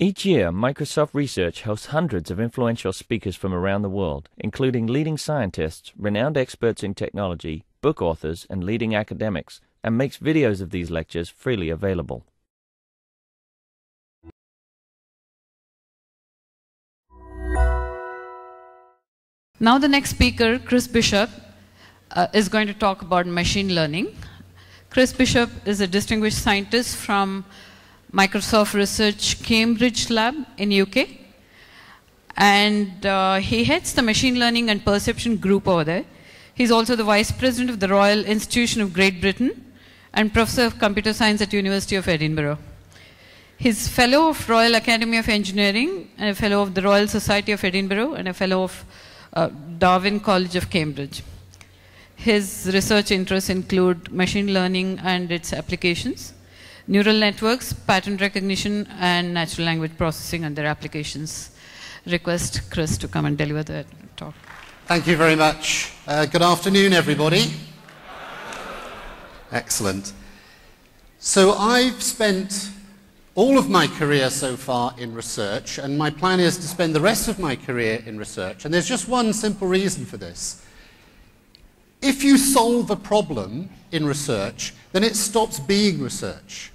Each year, Microsoft Research hosts hundreds of influential speakers from around the world, including leading scientists, renowned experts in technology, book authors, and leading academics, and makes videos of these lectures freely available. Now the next speaker, Chris Bishop, uh, is going to talk about machine learning. Chris Bishop is a distinguished scientist from Microsoft Research Cambridge Lab in UK. And uh, he heads the machine learning and perception group over there. He's also the vice president of the Royal Institution of Great Britain and professor of computer science at University of Edinburgh. He's fellow of Royal Academy of Engineering, and a fellow of the Royal Society of Edinburgh, and a fellow of uh, Darwin College of Cambridge. His research interests include machine learning and its applications, neural networks, pattern recognition, and natural language processing and their applications. Request Chris to come and deliver the talk. Thank you very much. Uh, good afternoon, everybody. Excellent. So I've spent all of my career so far in research, and my plan is to spend the rest of my career in research. And there's just one simple reason for this. If you solve a problem in research, then it stops being research.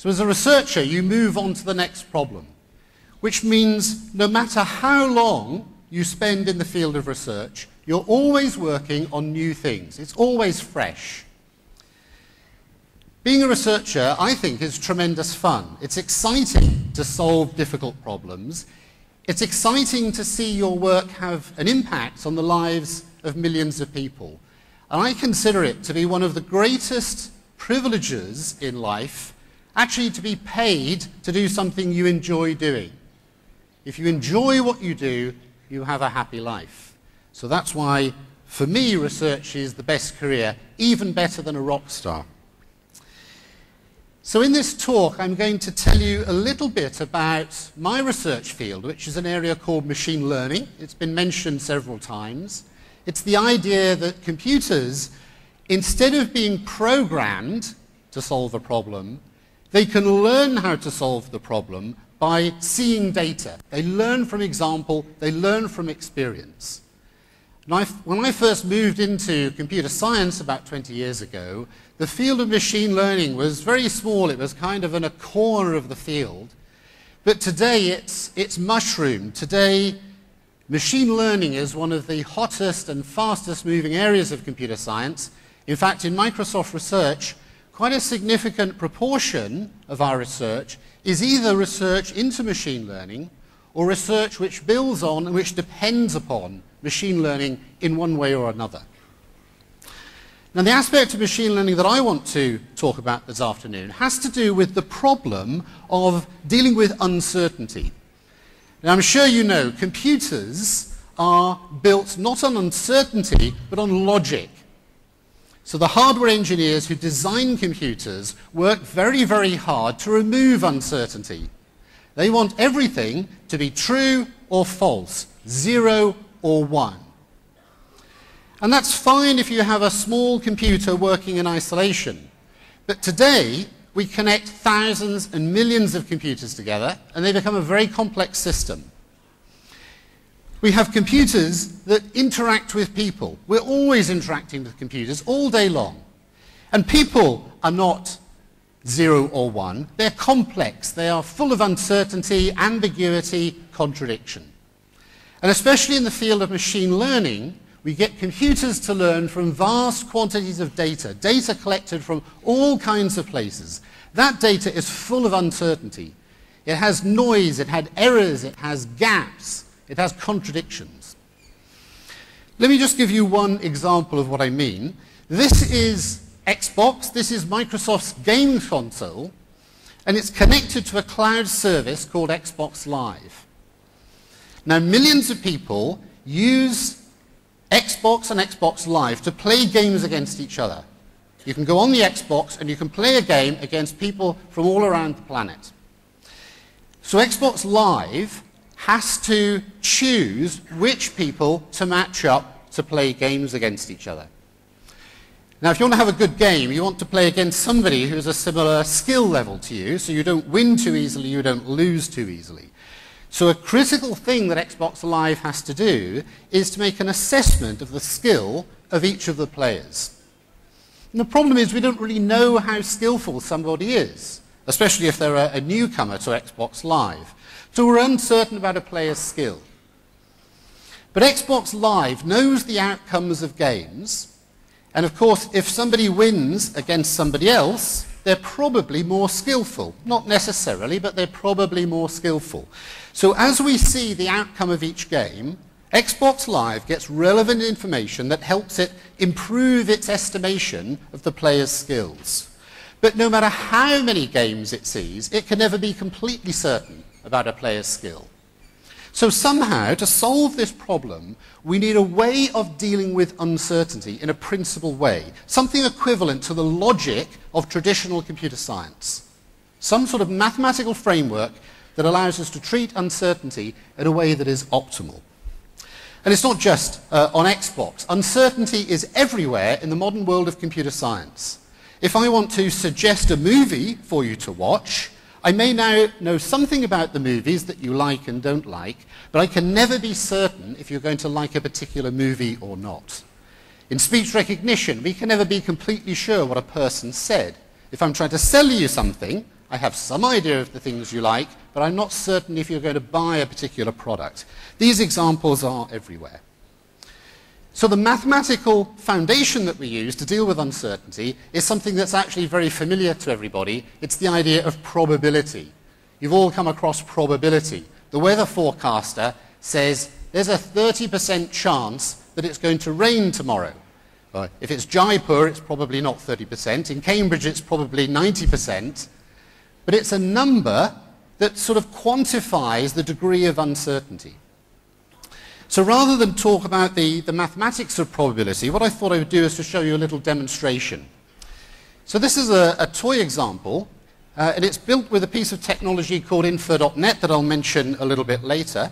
So as a researcher, you move on to the next problem, which means no matter how long you spend in the field of research, you're always working on new things. It's always fresh. Being a researcher, I think, is tremendous fun. It's exciting to solve difficult problems. It's exciting to see your work have an impact on the lives of millions of people. And I consider it to be one of the greatest privileges in life actually to be paid to do something you enjoy doing. If you enjoy what you do, you have a happy life. So that's why, for me, research is the best career, even better than a rock star. So in this talk, I'm going to tell you a little bit about my research field, which is an area called machine learning. It's been mentioned several times. It's the idea that computers, instead of being programmed to solve a problem, they can learn how to solve the problem by seeing data. They learn from example, they learn from experience. I, when I first moved into computer science about 20 years ago, the field of machine learning was very small. It was kind of in a corner of the field. But today it's, it's mushroomed. Today, machine learning is one of the hottest and fastest moving areas of computer science. In fact, in Microsoft Research, quite a significant proportion of our research is either research into machine learning or research which builds on and which depends upon machine learning in one way or another. Now, the aspect of machine learning that I want to talk about this afternoon has to do with the problem of dealing with uncertainty. Now, I'm sure you know computers are built not on uncertainty, but on logic. So the hardware engineers who design computers work very, very hard to remove uncertainty. They want everything to be true or false, zero or one. And that's fine if you have a small computer working in isolation. But today, we connect thousands and millions of computers together, and they become a very complex system. We have computers that interact with people. We're always interacting with computers all day long. And people are not zero or one. They're complex. They are full of uncertainty, ambiguity, contradiction. And especially in the field of machine learning, we get computers to learn from vast quantities of data, data collected from all kinds of places. That data is full of uncertainty. It has noise, it has errors, it has gaps. It has contradictions. Let me just give you one example of what I mean. This is Xbox. This is Microsoft's game console. And it's connected to a cloud service called Xbox Live. Now, millions of people use Xbox and Xbox Live to play games against each other. You can go on the Xbox and you can play a game against people from all around the planet. So Xbox Live has to choose which people to match up to play games against each other. Now, if you want to have a good game, you want to play against somebody who has a similar skill level to you, so you don't win too easily, you don't lose too easily. So a critical thing that Xbox Live has to do is to make an assessment of the skill of each of the players. And the problem is we don't really know how skillful somebody is, especially if they're a, a newcomer to Xbox Live. So we're uncertain about a player's skill. But Xbox Live knows the outcomes of games, and of course, if somebody wins against somebody else, they're probably more skillful. Not necessarily, but they're probably more skillful. So as we see the outcome of each game, Xbox Live gets relevant information that helps it improve its estimation of the player's skills. But no matter how many games it sees, it can never be completely certain about a player's skill. So somehow, to solve this problem, we need a way of dealing with uncertainty in a principled way, something equivalent to the logic of traditional computer science. Some sort of mathematical framework that allows us to treat uncertainty in a way that is optimal. And it's not just uh, on Xbox. Uncertainty is everywhere in the modern world of computer science. If I want to suggest a movie for you to watch, I may now know something about the movies that you like and don't like, but I can never be certain if you're going to like a particular movie or not. In speech recognition, we can never be completely sure what a person said. If I'm trying to sell you something, I have some idea of the things you like, but I'm not certain if you're going to buy a particular product. These examples are everywhere. So the mathematical foundation that we use to deal with uncertainty is something that's actually very familiar to everybody. It's the idea of probability. You've all come across probability. The weather forecaster says there's a 30% chance that it's going to rain tomorrow. Uh, if it's Jaipur, it's probably not 30%. In Cambridge, it's probably 90%. But it's a number that sort of quantifies the degree of uncertainty. So rather than talk about the, the mathematics of probability, what I thought I would do is to show you a little demonstration. So this is a, a toy example, uh, and it's built with a piece of technology called infer.net that I'll mention a little bit later.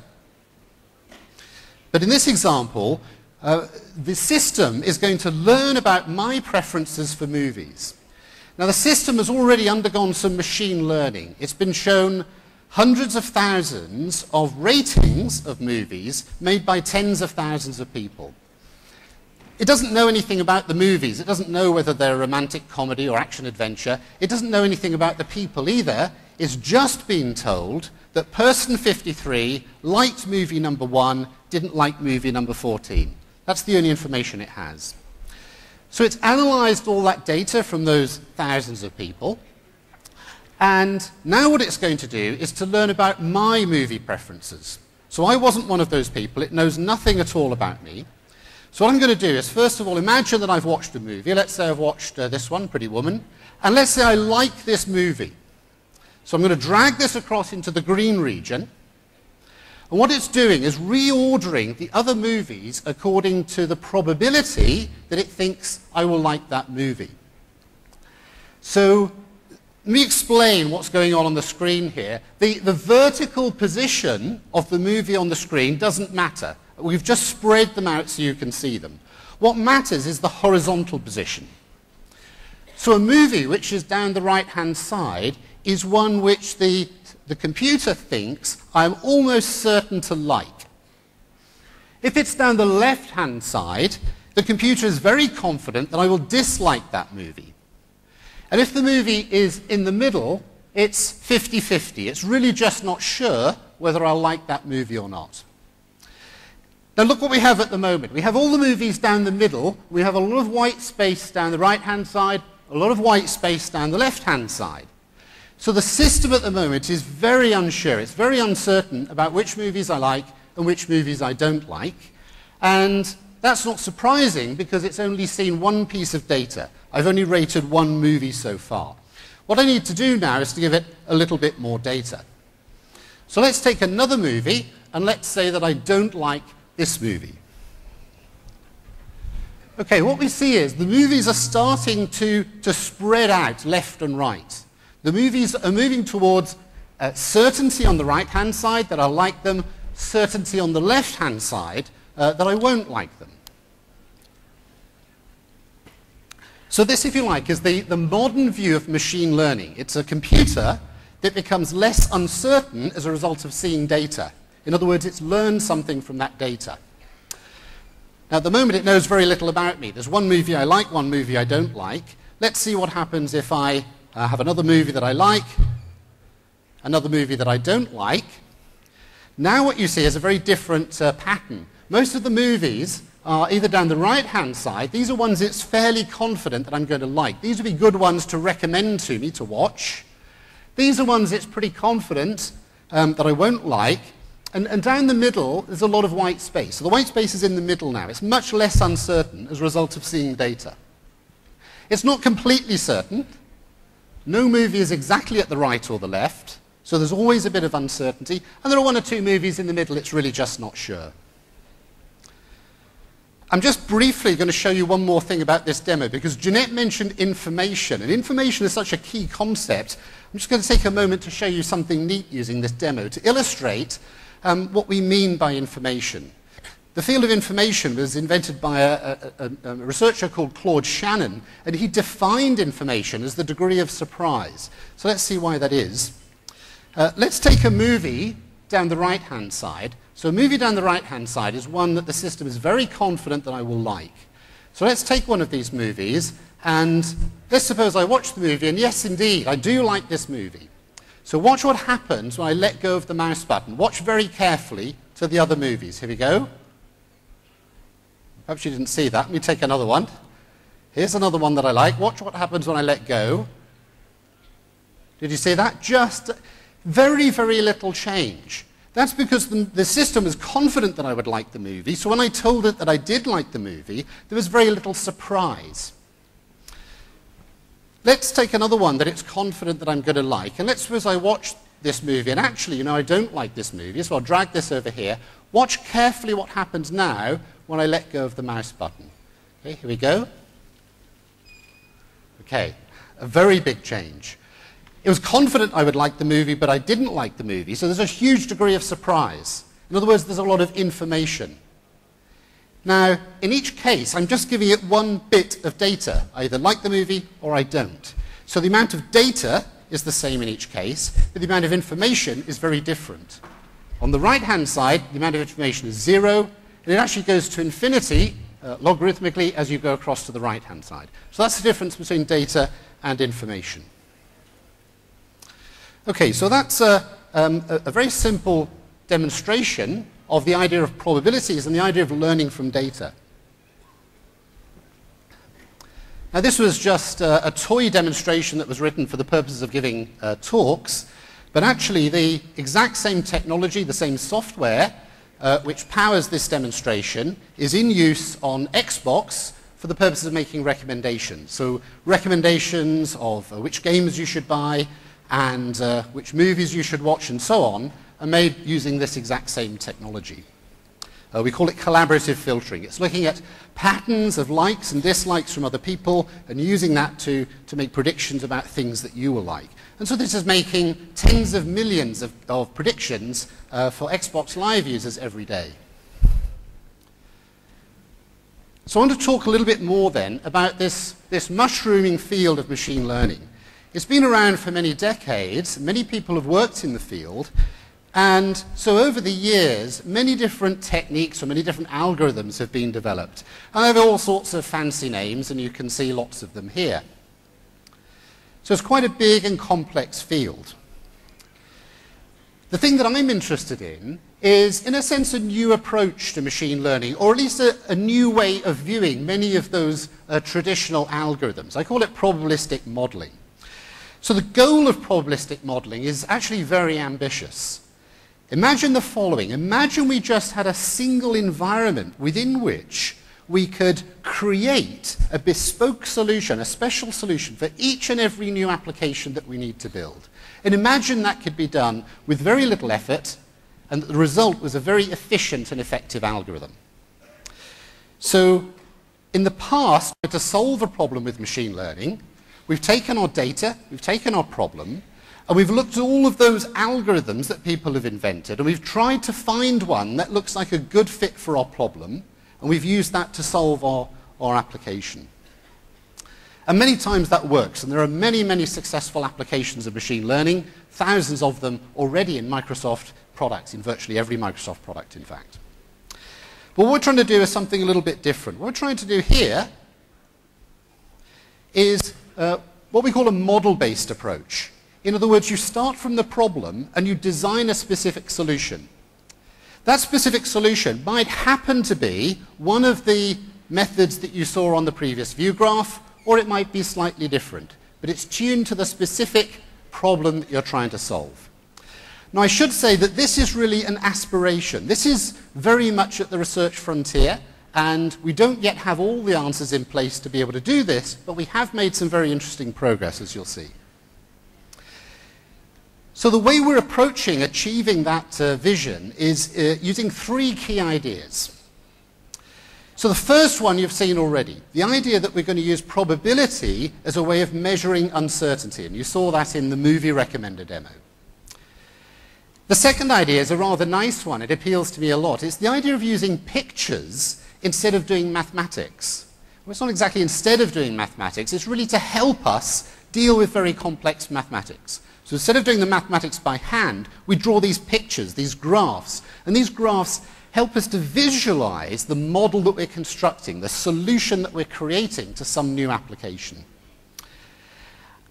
But in this example, uh, the system is going to learn about my preferences for movies. Now the system has already undergone some machine learning. It's been shown hundreds of thousands of ratings of movies made by tens of thousands of people. It doesn't know anything about the movies. It doesn't know whether they're romantic comedy or action adventure. It doesn't know anything about the people either. It's just been told that person 53 liked movie number one, didn't like movie number 14. That's the only information it has. So it's analyzed all that data from those thousands of people. And now what it's going to do is to learn about my movie preferences. So I wasn't one of those people. It knows nothing at all about me. So what I'm going to do is, first of all, imagine that I've watched a movie. Let's say I've watched uh, this one, Pretty Woman. And let's say I like this movie. So I'm going to drag this across into the green region. And what it's doing is reordering the other movies according to the probability that it thinks I will like that movie. So let me explain what's going on on the screen here. The, the vertical position of the movie on the screen doesn't matter. We've just spread them out so you can see them. What matters is the horizontal position. So a movie which is down the right-hand side is one which the the computer thinks I'm almost certain to like. If it's down the left-hand side, the computer is very confident that I will dislike that movie. And if the movie is in the middle, it's 50-50. It's really just not sure whether I'll like that movie or not. Now look what we have at the moment. We have all the movies down the middle. We have a lot of white space down the right-hand side, a lot of white space down the left-hand side. So the system at the moment is very unsure. It's very uncertain about which movies I like and which movies I don't like. And that's not surprising because it's only seen one piece of data. I've only rated one movie so far. What I need to do now is to give it a little bit more data. So let's take another movie and let's say that I don't like this movie. Okay, what we see is the movies are starting to, to spread out left and right. The movies are moving towards uh, certainty on the right-hand side that I like them, certainty on the left-hand side uh, that I won't like them. So this, if you like, is the, the modern view of machine learning. It's a computer that becomes less uncertain as a result of seeing data. In other words, it's learned something from that data. Now, at the moment, it knows very little about me. There's one movie I like, one movie I don't like. Let's see what happens if I uh, have another movie that I like, another movie that I don't like. Now what you see is a very different uh, pattern. Most of the movies are either down the right-hand side. These are ones it's fairly confident that I'm going to like. These would be good ones to recommend to me to watch. These are ones it's pretty confident um, that I won't like. And, and, down the middle, there's a lot of white space. So the white space is in the middle now. It's much less uncertain as a result of seeing data. It's not completely certain. No movie is exactly at the right or the left. So there's always a bit of uncertainty. And there are one or two movies in the middle it's really just not sure. I'm just briefly going to show you one more thing about this demo because Jeannette mentioned information. And information is such a key concept. I'm just going to take a moment to show you something neat using this demo to illustrate um, what we mean by information. The field of information was invented by a, a, a, researcher called Claude Shannon, and he defined information as the degree of surprise. So let's see why that is. Uh, let's take a movie down the right-hand side. So a movie down the right-hand side is one that the system is very confident that I will like. So let's take one of these movies, and let's suppose I watch the movie, and yes, indeed, I do like this movie. So watch what happens when I let go of the mouse button. Watch very carefully to the other movies. Here we go. Perhaps you didn't see that. Let me take another one. Here's another one that I like. Watch what happens when I let go. Did you see that? Just very, very little change. That's because the, the, system was confident that I would like the movie, so when I told it that I did like the movie, there was very little surprise. Let's take another one that it's confident that I'm going to like. And let's suppose I watch this movie, and actually, you know, I don't like this movie, so I'll drag this over here. Watch carefully what happens now when I let go of the mouse button. Okay, here we go. Okay, a very big change. It was confident I would like the movie, but I didn't like the movie, so there's a huge degree of surprise. In other words, there's a lot of information. Now, in each case, I'm just giving it one bit of data. I either like the movie or I don't. So the amount of data is the same in each case, but the amount of information is very different. On the right-hand side, the amount of information is zero, and it actually goes to infinity uh, logarithmically as you go across to the right-hand side. So that's the difference between data and information. Okay, so that's a, um, a, a very simple demonstration of the idea of probabilities and the idea of learning from data. Now, this was just uh, a toy demonstration that was written for the purposes of giving uh, talks, but actually the exact same technology, the same software, uh, which powers this demonstration is in use on Xbox for the purposes of making recommendations. So recommendations of uh, which games you should buy and uh, which movies you should watch and so on are made using this exact same technology. Uh, we call it collaborative filtering. It's looking at patterns of likes and dislikes from other people and using that to, to make predictions about things that you will like. And so this is making tens of millions of, of predictions uh, for Xbox Live users every day. So I want to talk a little bit more then about this, this mushrooming field of machine learning. It's been around for many decades. Many people have worked in the field. And so over the years, many different techniques or many different algorithms have been developed. And they have all sorts of fancy names, and you can see lots of them here. So it's quite a big and complex field. The thing that I'm interested in is, in a sense, a new approach to machine learning, or at least a, a new way of viewing many of those uh, traditional algorithms. I call it probabilistic modeling. So the goal of probabilistic modeling is actually very ambitious. Imagine the following. Imagine we just had a single environment within which we could create a bespoke solution, a special solution for each and every new application that we need to build. And imagine that could be done with very little effort and that the result was a very efficient and effective algorithm. So in the past, to solve a problem with machine learning, we've taken our data, we've taken our problem, and we've looked at all of those algorithms that people have invented, and we've tried to find one that looks like a good fit for our problem, and we've used that to solve our, our application. And many times that works, and there are many, many successful applications of machine learning, thousands of them already in Microsoft products, in virtually every Microsoft product, in fact. But what we're trying to do is something a little bit different. What we're trying to do here is uh, what we call a model-based approach. In other words, you start from the problem and you design a specific solution. That specific solution might happen to be one of the methods that you saw on the previous view graph, or it might be slightly different. But it's tuned to the specific problem that you're trying to solve. Now, I should say that this is really an aspiration. This is very much at the research frontier, and we don't yet have all the answers in place to be able to do this, but we have made some very interesting progress, as you'll see. So the way we're approaching achieving that uh, vision is uh, using three key ideas. So the first one you've seen already, the idea that we're going to use probability as a way of measuring uncertainty, and you saw that in the movie recommender demo. The second idea is a rather nice one. It appeals to me a lot. It's the idea of using pictures instead of doing mathematics. Well, it's not exactly instead of doing mathematics. It's really to help us deal with very complex mathematics. So instead of doing the mathematics by hand, we draw these pictures, these graphs. And these graphs help us to visualize the model that we're constructing, the solution that we're creating to some new application.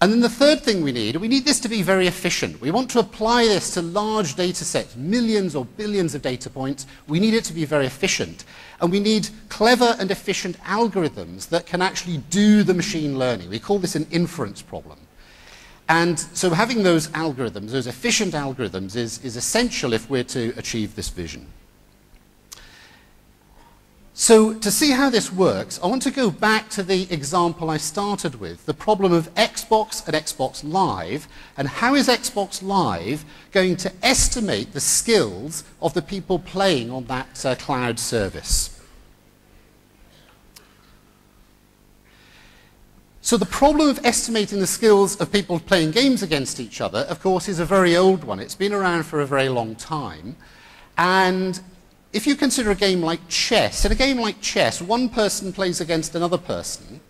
And then the third thing we need, we need this to be very efficient. We want to apply this to large data sets, millions or billions of data points. We need it to be very efficient. And we need clever and efficient algorithms that can actually do the machine learning. We call this an inference problem. And so having those algorithms, those efficient algorithms, is, is essential if we're to achieve this vision. So to see how this works, I want to go back to the example I started with, the problem of Xbox and Xbox Live, and how is Xbox Live going to estimate the skills of the people playing on that uh, cloud service? So the problem of estimating the skills of people playing games against each other, of course, is a very old one. It's been around for a very long time. And if you consider a game like chess, in a game like chess, one person plays against another person,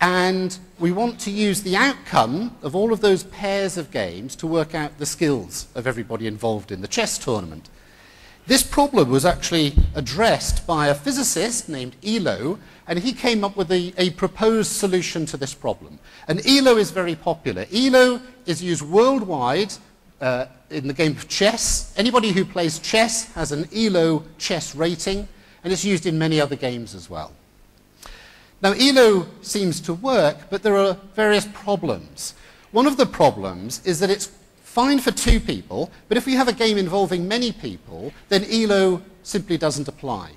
and we want to use the outcome of all of those pairs of games to work out the skills of everybody involved in the chess tournament. This problem was actually addressed by a physicist named Elo, and he came up with a, a, proposed solution to this problem. And ELO is very popular. ELO is used worldwide uh, in the game of chess. Anybody who plays chess has an ELO chess rating, and it's used in many other games as well. Now, ELO seems to work, but there are various problems. One of the problems is that it's fine for two people, but if we have a game involving many people, then ELO simply doesn't apply.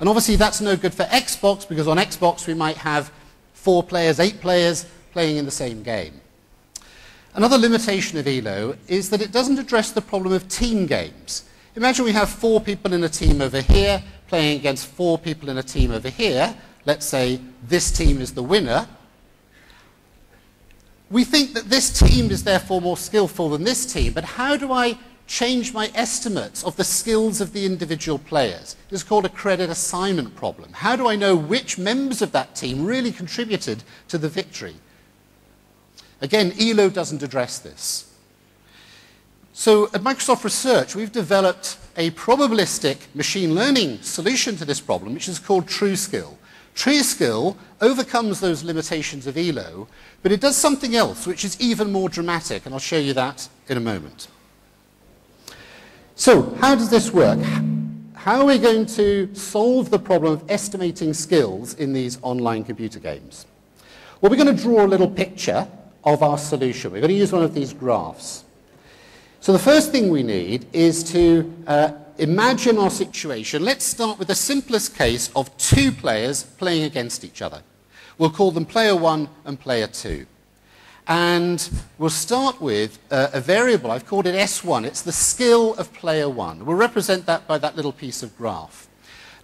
And obviously that's no good for Xbox, because on Xbox we might have four players, eight players playing in the same game. Another limitation of ELO is that it doesn't address the problem of team games. Imagine we have four people in a team over here playing against four people in a team over here. Let's say this team is the winner. We think that this team is therefore more skillful than this team, but how do I change my estimates of the skills of the individual players? It's called a credit assignment problem. How do I know which members of that team really contributed to the victory? Again, ELO doesn't address this. So at Microsoft Research, we've developed a probabilistic machine learning solution to this problem, which is called TrueSkill. TrueSkill overcomes those limitations of ELO, but it does something else, which is even more dramatic, and I'll show you that in a moment. So, how does this work? How are we going to solve the problem of estimating skills in these online computer games? Well, we're going to draw a little picture of our solution. We're going to use one of these graphs. So the first thing we need is to uh, imagine our situation. Let's start with the simplest case of two players playing against each other. We'll call them player one and player two. And we'll start with uh, a variable, I've called it S1. It's the skill of player one. We'll represent that by that little piece of graph.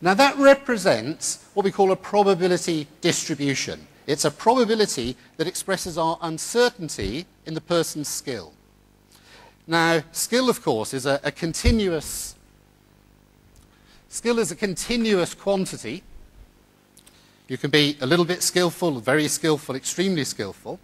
Now that represents what we call a probability distribution. It's a probability that expresses our uncertainty in the person's skill. Now, skill, of course, is a, a continuous skill is a continuous quantity. You can be a little bit skillful, very skillful, extremely skillful.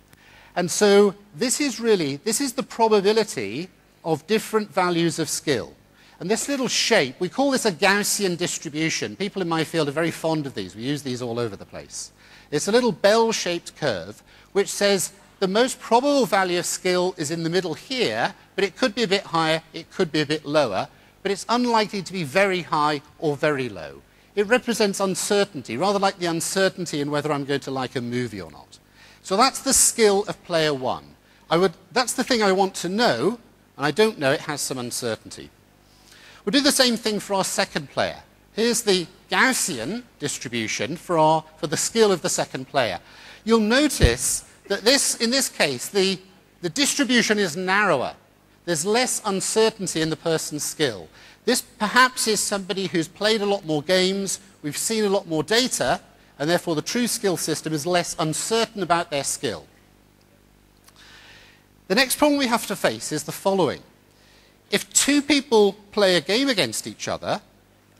And so this is really, this is the probability of different values of skill. And this little shape, we call this a Gaussian distribution. People in my field are very fond of these. We use these all over the place. It's a little bell-shaped curve which says the most probable value of skill is in the middle here, but it could be a bit higher, it could be a bit lower, but it's unlikely to be very high or very low. It represents uncertainty, rather like the uncertainty in whether I'm going to like a movie or not. So that's the skill of player one. Would, that's the thing I want to know, and I don't know it has some uncertainty. We'll do the same thing for our second player. Here's the Gaussian distribution for, our, for the skill of the second player. You'll notice that this, in this case, the, the distribution is narrower. There's less uncertainty in the person's skill. This perhaps is somebody who's played a lot more games, we've seen a lot more data, and therefore the TrueSkill system is less uncertain about their skill. The next problem we have to face is the following. If two people play a game against each other,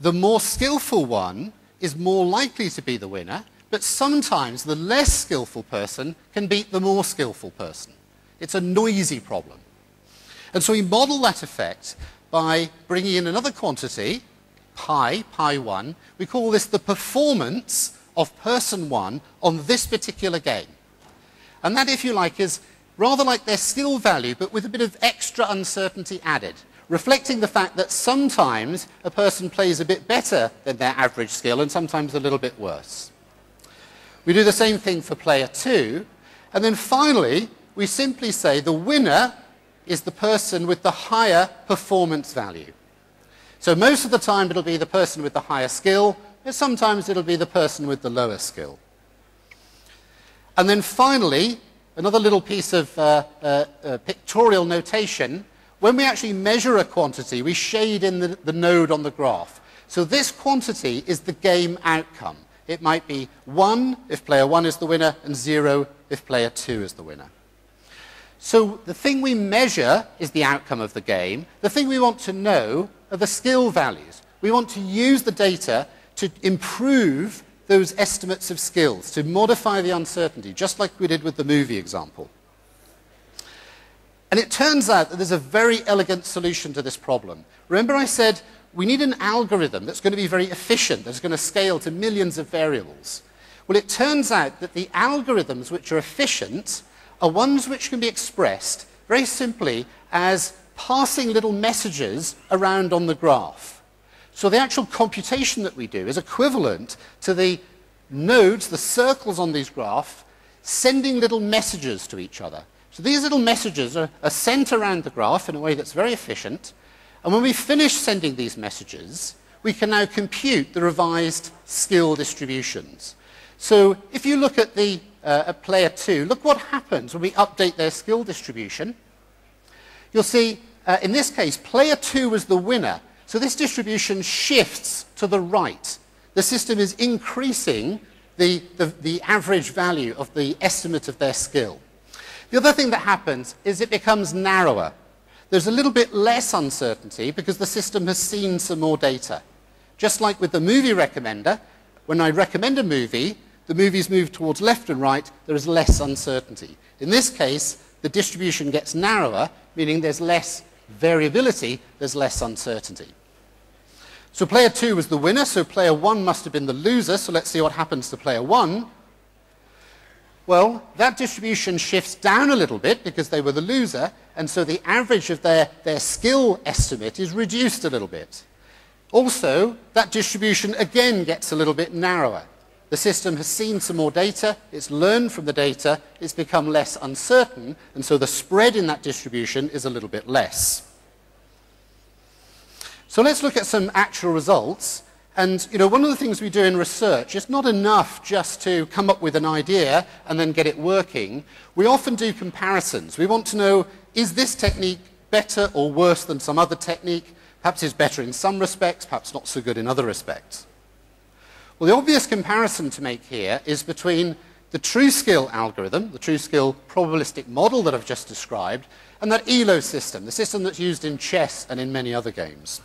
the more skillful one is more likely to be the winner, but sometimes the less skillful person can beat the more skillful person. It's a noisy problem. And so we model that effect by bringing in another quantity, pi, pi 1. We call this the performance of person 1 on this particular game. And that, if you like, is rather like their skill value, but with a bit of extra uncertainty added, reflecting the fact that sometimes a person plays a bit better than their average skill and sometimes a little bit worse. We do the same thing for player 2. And then finally, we simply say the winner is the person with the higher performance value. So most of the time it'll be the person with the higher skill, but sometimes it'll be the person with the lower skill. And then finally, another little piece of uh, uh, uh, pictorial notation. When we actually measure a quantity, we shade in the, the node on the graph. So this quantity is the game outcome. It might be 1 if player 1 is the winner, and 0 if player 2 is the winner. So the thing we measure is the outcome of the game. The thing we want to know are the skill values. We want to use the data to improve those estimates of skills, to modify the uncertainty, just like we did with the movie example. And it turns out that there's a very elegant solution to this problem. Remember I said we need an algorithm that's going to be very efficient, that's going to scale to millions of variables. Well, it turns out that the algorithms which are efficient are ones which can be expressed very simply as passing little messages around on the graph. So the actual computation that we do is equivalent to the nodes, the circles on these graphs, sending little messages to each other. So these little messages are, are sent around the graph in a way that's very efficient. And when we finish sending these messages, we can now compute the revised skill distributions. So if you look at the uh, at player 2, look what happens when we update their skill distribution. You'll see, uh, in this case, player 2 was the winner. So this distribution shifts to the right. The system is increasing the, the, the average value of the estimate of their skill. The other thing that happens is it becomes narrower. There's a little bit less uncertainty because the system has seen some more data. Just like with the movie recommender, when I recommend a movie, the movies move towards left and right, there is less uncertainty. In this case, the distribution gets narrower, meaning there's less variability, there's less uncertainty. So player 2 was the winner, so player 1 must have been the loser, so let's see what happens to player 1. Well, that distribution shifts down a little bit because they were the loser, and so the average of their, their skill estimate is reduced a little bit. Also, that distribution again gets a little bit narrower. The system has seen some more data, it's learned from the data, it's become less uncertain, and so the spread in that distribution is a little bit less. So let's look at some actual results. And you know, one of the things we do in research is not enough just to come up with an idea and then get it working. We often do comparisons. We want to know, is this technique better or worse than some other technique? Perhaps it's better in some respects, perhaps not so good in other respects. Well, the obvious comparison to make here is between the TrueSkill algorithm, the TrueSkill probabilistic model that I've just described, and that ELO system, the system that's used in chess and in many other games.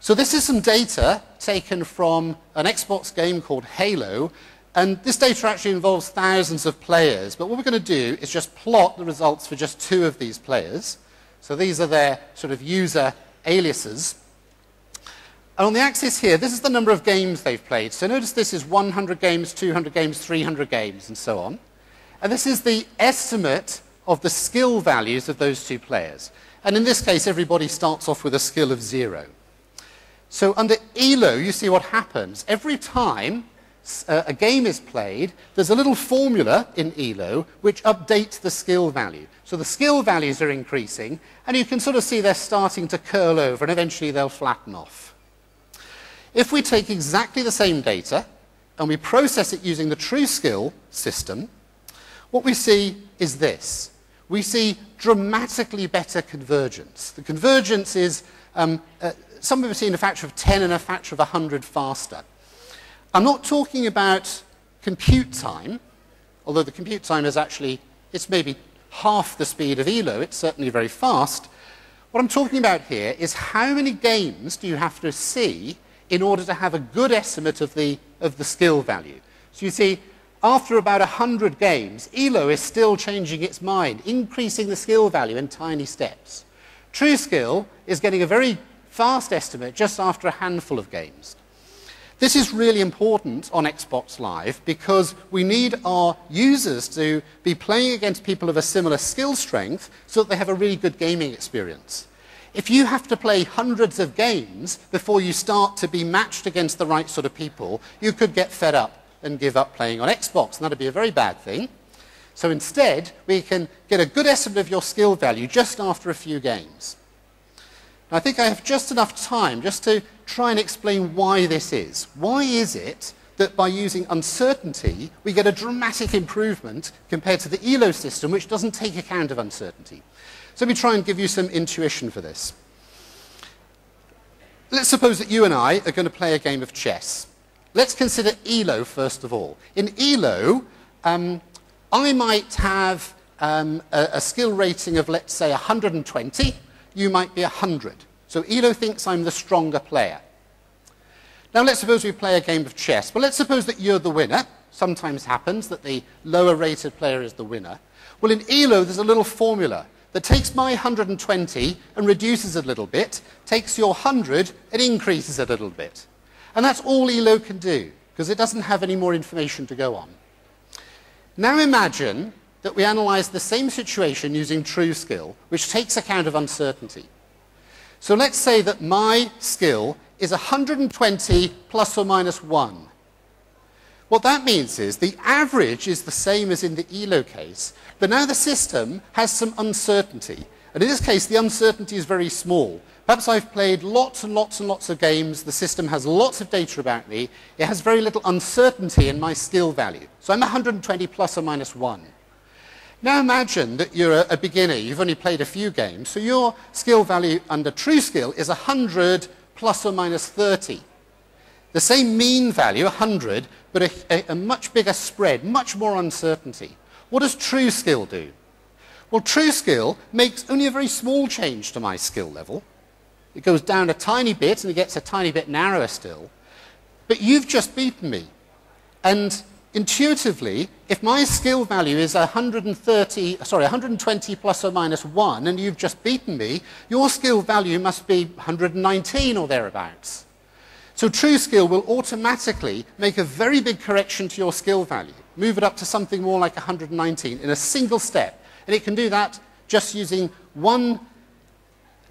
So this is some data taken from an Xbox game called Halo, And this data actually involves thousands of players, but what we're going to do is just plot the results for just two of these players. So these are their sort of user aliases. And on the axis here, this is the number of games they've played. So notice this is 100 games, 200 games, 300 games, and so on. And this is the estimate of the skill values of those two players. And in this case, everybody starts off with a skill of zero. So under ELO, you see what happens. Every time uh, a game is played, there's a little formula in ELO which updates the skill value. So the skill values are increasing, and you can sort of see they're starting to curl over, and eventually they'll flatten off. If we take exactly the same data and we process it using the TrueSkill system, what we see is this. We see dramatically better convergence. The convergence is um, uh, somewhere between a factor of 10 and a factor of 100 faster. I'm not talking about compute time, although the compute time is actually, it's maybe half the speed of ELO, it's certainly very fast. What I'm talking about here is how many games do you have to see in order to have a good estimate of the, of the skill value. So you see, after about 100 games, ELO is still changing its mind, increasing the skill value in tiny steps. TrueSkill is getting a very fast estimate just after a handful of games. This is really important on Xbox Live because we need our users to be playing against people of a similar skill strength so that they have a really good gaming experience. If you have to play hundreds of games before you start to be matched against the right sort of people, you could get fed up and give up playing on Xbox, and that would be a very bad thing. So instead, we can get a good estimate of your skill value just after a few games. I think I have just enough time just to try and explain why this is. Why is it that by using uncertainty, we get a dramatic improvement compared to the ELO system, which doesn't take account of uncertainty? So let me try and give you some intuition for this. Let's suppose that you and I are going to play a game of chess. Let's consider ELO first of all. In ELO, um, I might have um, a, a skill rating of, let's say, 120. You might be 100. So ELO thinks I'm the stronger player. Now let's suppose we play a game of chess. Well, let's suppose that you're the winner. Sometimes happens that the lower rated player is the winner. Well, in ELO, there's a little formula that takes my 120 and reduces a little bit, takes your 100 and increases a little bit. And that's all ELO can do, because it doesn't have any more information to go on. Now imagine that we analyze the same situation using TrueSkill, which takes account of uncertainty. So let's say that my skill is 120 plus or minus 1. What that means is the average is the same as in the ELO case, but now the system has some uncertainty. And in this case, the uncertainty is very small. Perhaps I've played lots and lots and lots of games. The system has lots of data about me. It has very little uncertainty in my skill value. So I'm 120 plus or minus 1. Now imagine that you're a, beginner. You've only played a few games. So your skill value under TrueSkill is 100 plus or minus 30. The same mean value, 100, but a, a, a much bigger spread, much more uncertainty. What does TrueSkill do? Well, TrueSkill makes only a very small change to my skill level. It goes down a tiny bit and it gets a tiny bit narrower still. But you've just beaten me. And intuitively, if my skill value is 130, sorry, 120 plus or minus 1, and you've just beaten me, your skill value must be 119 or thereabouts. So TrueSkill will automatically make a very big correction to your skill value, move it up to something more like 119 in a single step. And it can do that just using one,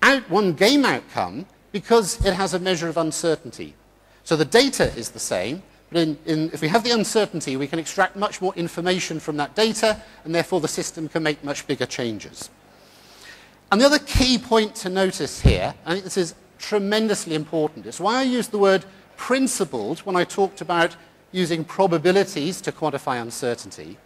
out, one game outcome because it has a measure of uncertainty. So the data is the same, in, in, if we have the uncertainty, we can extract much more information from that data, and therefore the system can make much bigger changes. And the other key point to notice here, I think this is tremendously important, is why I used the word principled when I talked about using probabilities to quantify uncertainty.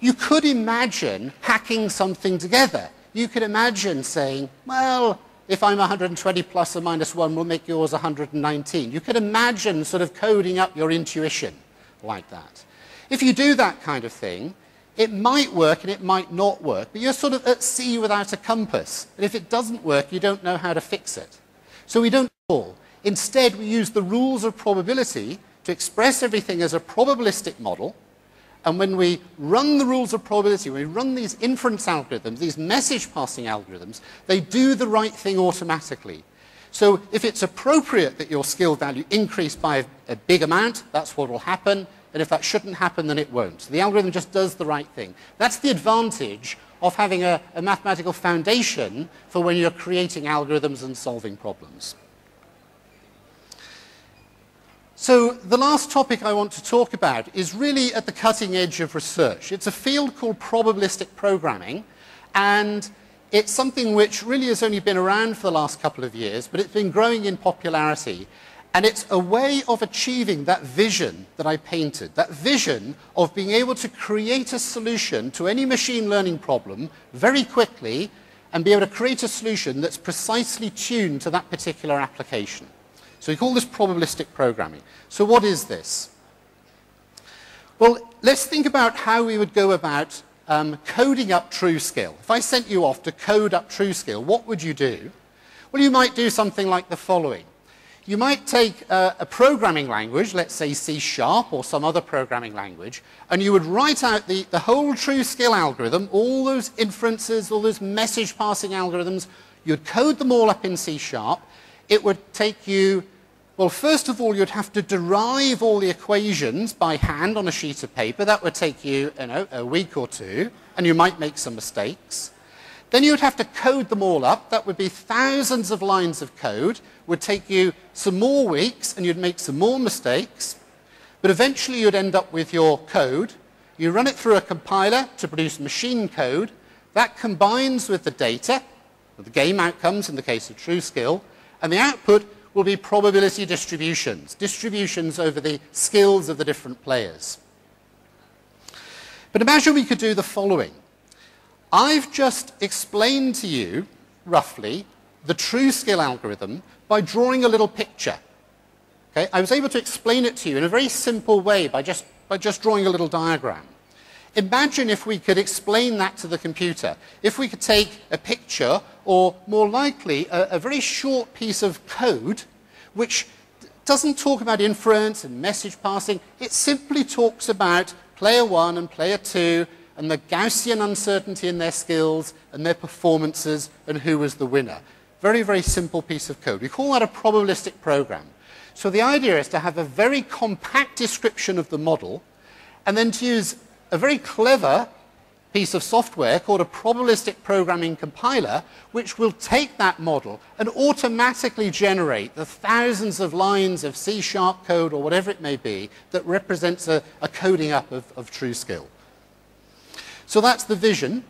You could imagine hacking something together. You could imagine saying, well, if I'm 120 plus or minus 1, we'll make yours 119. You can imagine sort of coding up your intuition like that. If you do that kind of thing, it might work and it might not work, but you're sort of at sea without a compass. And if it doesn't work, you don't know how to fix it. So we don't fall. Instead, we use the rules of probability to express everything as a probabilistic model. And when we run the rules of probability, when we run these inference algorithms, these message passing algorithms, they do the right thing automatically. So if it's appropriate that your skill value increase by a, big amount, that's what will happen. And if that shouldn't happen, then it won't. So the algorithm just does the right thing. That's the advantage of having a, a mathematical foundation for when you're creating algorithms and solving problems. So the last topic I want to talk about is really at the cutting edge of research. It's a field called probabilistic programming, and it's something which really has only been around for the last couple of years, but it's been growing in popularity. And it's a way of achieving that vision that I painted, that vision of being able to create a solution to any machine learning problem very quickly and be able to create a solution that's precisely tuned to that particular application. So we call this probabilistic programming. So what is this? Well, let's think about how we would go about um, coding up TrueSkill. If I sent you off to code up TrueSkill, what would you do? Well, you might do something like the following. You might take a, a, programming language, let's say C Sharp or some other programming language, and you would write out the, the whole TrueSkill algorithm, all those inferences, all those message passing algorithms, you'd code them all up in C Sharp. It would take you well, first of all, you'd have to derive all the equations by hand on a sheet of paper. That would take you, you know, a week or two, and you might make some mistakes. Then you'd have to code them all up. That would be thousands of lines of code. Would take you some more weeks, and you'd make some more mistakes. But eventually you'd end up with your code. You run it through a compiler to produce machine code. That combines with the data, the game outcomes in the case of TrueSkill, and the output will be probability distributions, distributions over the skills of the different players. But imagine we could do the following. I've just explained to you, roughly, the TrueSkill algorithm by drawing a little picture. Okay? I was able to explain it to you in a very simple way by just, by just drawing a little diagram. Imagine if we could explain that to the computer. If we could take a picture, or more likely, a, a very short piece of code, which doesn't talk about inference and message passing. It simply talks about player one and player two and the Gaussian uncertainty in their skills and their performances and who was the winner. Very, very simple piece of code. We call that a probabilistic program. So the idea is to have a very compact description of the model and then to use a very clever piece of software called a probabilistic programming compiler, which will take that model and automatically generate the thousands of lines of C-sharp code or whatever it may be that represents a, a coding up of, of TrueSkill. So that's the vision.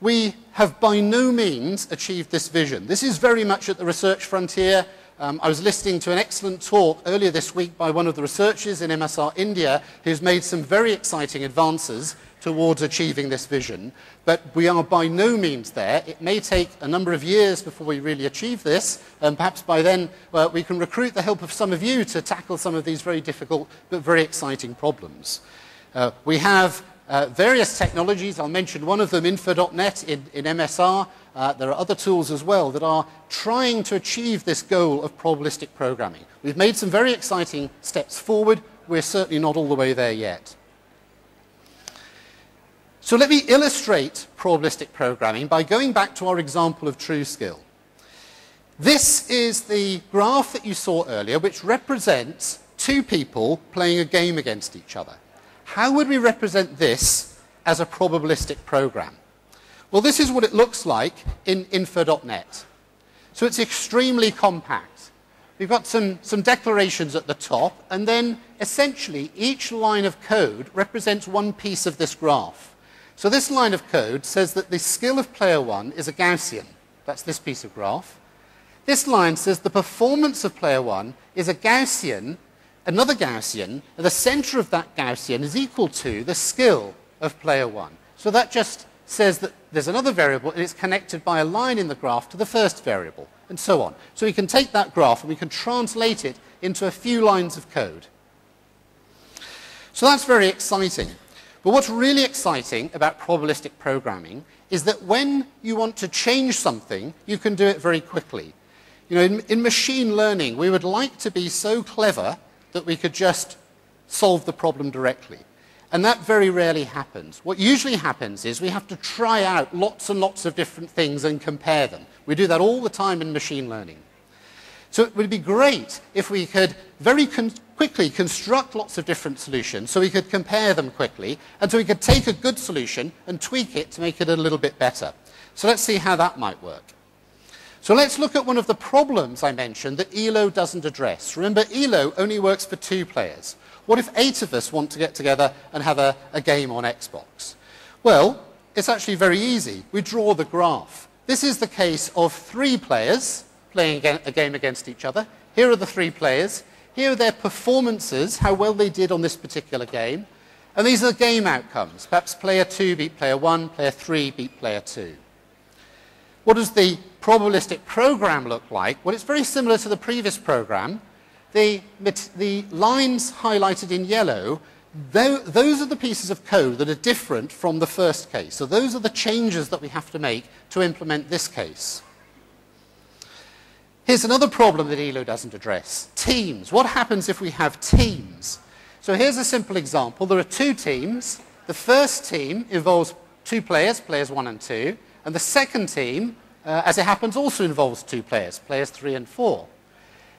We have by no means achieved this vision. This is very much at the research frontier. Um, I was listening to an excellent talk earlier this week by one of the researchers in MSR India who's made some very exciting advances towards achieving this vision, but we are by no means there. It may take a number of years before we really achieve this, and perhaps by then uh, we can recruit the help of some of you to tackle some of these very difficult but very exciting problems. Uh, we have uh, various technologies. I'll mention one of them, Infer.NET in, in MSR. Uh, there are other tools as well that are trying to achieve this goal of probabilistic programming. We've made some very exciting steps forward. We're certainly not all the way there yet. So let me illustrate probabilistic programming by going back to our example of TrueSkill. This is the graph that you saw earlier, which represents two people playing a game against each other. How would we represent this as a probabilistic program? Well, this is what it looks like in Infer.NET. So it's extremely compact. We've got some, some declarations at the top, and then essentially each line of code represents one piece of this graph. So this line of code says that the skill of player one is a Gaussian. That's this piece of graph. This line says the performance of player one is a Gaussian another Gaussian, and the center of that Gaussian is equal to the skill of player one. So that just says that there's another variable and it's connected by a line in the graph to the first variable, and so on. So we can take that graph and we can translate it into a few lines of code. So that's very exciting. But what's really exciting about probabilistic programming is that when you want to change something, you can do it very quickly. You know, in, in machine learning, we would like to be so clever that we could just solve the problem directly. And that very rarely happens. What usually happens is we have to try out lots and lots of different things and compare them. We do that all the time in machine learning. So it would be great if we could very con quickly construct lots of different solutions so we could compare them quickly and so we could take a good solution and tweak it to make it a little bit better. So let's see how that might work. So let's look at one of the problems I mentioned that ELO doesn't address. Remember, ELO only works for two players. What if eight of us want to get together and have a, a game on Xbox? Well, it's actually very easy. We draw the graph. This is the case of three players playing a game against each other. Here are the three players. Here are their performances, how well they did on this particular game. And these are the game outcomes. Perhaps player 2 beat player 1, player 3 beat player 2. What does the probabilistic program look like? Well, it's very similar to the previous program. The, the lines highlighted in yellow, those are the pieces of code that are different from the first case. So those are the changes that we have to make to implement this case. Here's another problem that ELO doesn't address. Teams. What happens if we have teams? So here's a simple example. There are two teams. The first team involves two players, players one and two. And the second team, uh, as it happens, also involves two players, players three and four.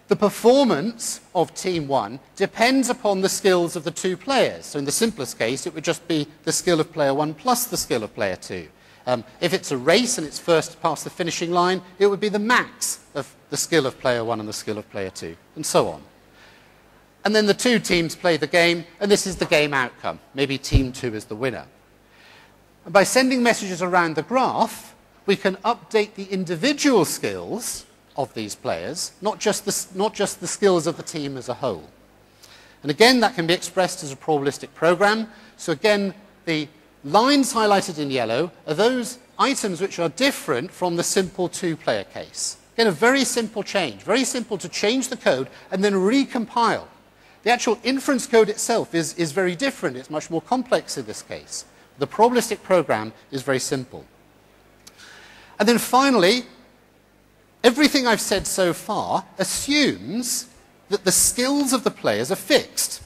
The performance of team one depends upon the skills of the two players. So in the simplest case, it would just be the skill of player one plus the skill of player two. Um, if it's a race and it's first to pass the finishing line, it would be the max of the skill of player one and the skill of player two, and so on. And then the two teams play the game, and this is the game outcome. Maybe team two is the winner. And by sending messages around the graph, we can update the individual skills of these players, not just the, not just the skills of the team as a whole. And again, that can be expressed as a probabilistic program. So again, the lines highlighted in yellow are those items which are different from the simple two-player case. Again, a very simple change, very simple to change the code and then recompile. The actual inference code itself is, is very different. It's much more complex in this case. The probabilistic program is very simple. And then finally, everything I've said so far assumes that the skills of the players are fixed.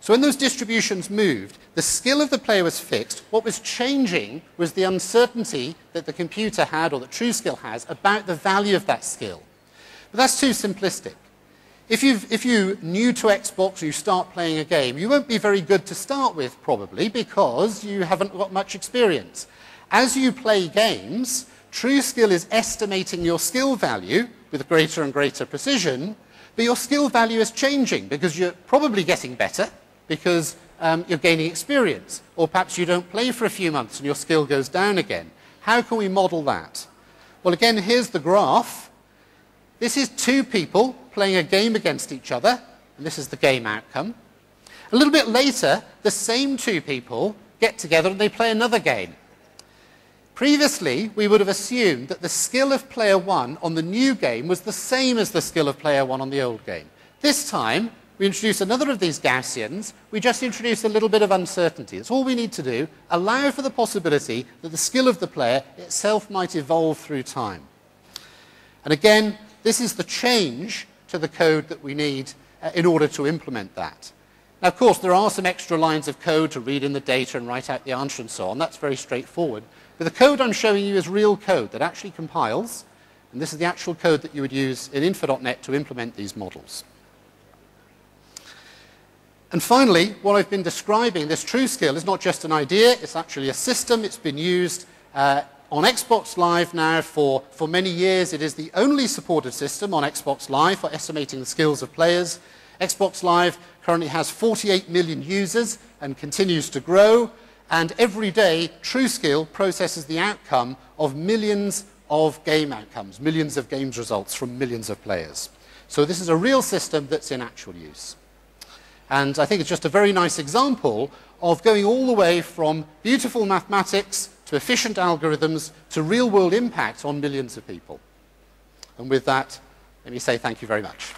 So when those distributions moved, the skill of the player was fixed. What was changing was the uncertainty that the computer had or that TrueSkill has about the value of that skill. But that's too simplistic. If, if you're new to Xbox or you start playing a game, you won't be very good to start with, probably, because you haven't got much experience. As you play games, TrueSkill is estimating your skill value with greater and greater precision, but your skill value is changing because you're probably getting better because um, you're gaining experience. Or perhaps you don't play for a few months and your skill goes down again. How can we model that? Well, again, here's the graph. This is two people playing a game against each other, and this is the game outcome. A little bit later, the same two people get together and they play another game. Previously, we would have assumed that the skill of player one on the new game was the same as the skill of player one on the old game. This time, we introduce another of these Gaussians, we just introduce a little bit of uncertainty. That's all we need to do. Allow for the possibility that the skill of the player itself might evolve through time. And again, this is the change to the code that we need uh, in order to implement that. Now, of course, there are some extra lines of code to read in the data and write out the answer and so on. That's very straightforward. But the code I'm showing you is real code that actually compiles, and this is the actual code that you would use in Infer.NET to implement these models. And finally, what I've been describing, this TrueSkill, is not just an idea, it's actually a system. It's been used uh, on Xbox Live now for, for many years. It is the only supported system on Xbox Live for estimating the skills of players. Xbox Live currently has 48 million users and continues to grow. And every day, TrueSkill processes the outcome of millions of game outcomes, millions of games results from millions of players. So this is a real system that's in actual use. And I think it's just a very nice example of going all the way from beautiful mathematics to efficient algorithms to real world impact on millions of people. And with that, let me say thank you very much.